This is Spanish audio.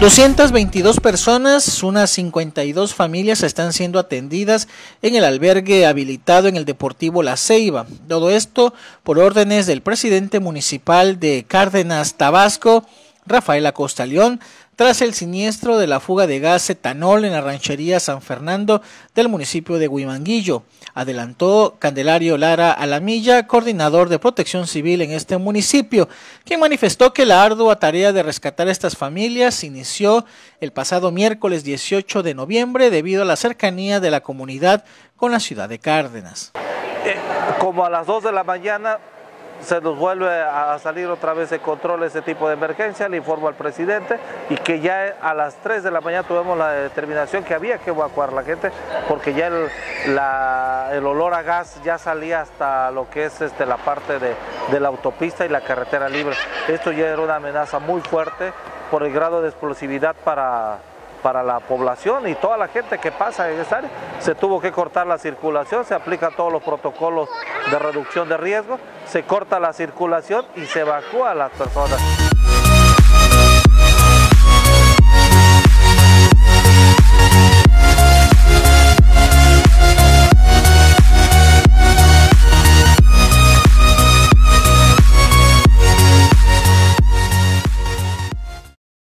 222 personas, unas 52 familias están siendo atendidas en el albergue habilitado en el Deportivo La Ceiba. Todo esto por órdenes del presidente municipal de Cárdenas, Tabasco, Rafael Acosta León, tras el siniestro de la fuga de gas etanol en la ranchería San Fernando del municipio de Huimanguillo. Adelantó Candelario Lara Alamilla, coordinador de protección civil en este municipio, quien manifestó que la ardua tarea de rescatar a estas familias inició el pasado miércoles 18 de noviembre debido a la cercanía de la comunidad con la ciudad de Cárdenas. Eh, como a las 2 de la mañana se nos vuelve a salir otra vez de control ese tipo de emergencia, le informo al presidente y que ya a las 3 de la mañana tuvimos la determinación que había que evacuar la gente porque ya el, el olor a gas ya salía hasta lo que es este, la parte de, de la autopista y la carretera libre. Esto ya era una amenaza muy fuerte por el grado de explosividad para para la población y toda la gente que pasa en esta área. Se tuvo que cortar la circulación, se aplican todos los protocolos de reducción de riesgo, se corta la circulación y se evacúa a las personas.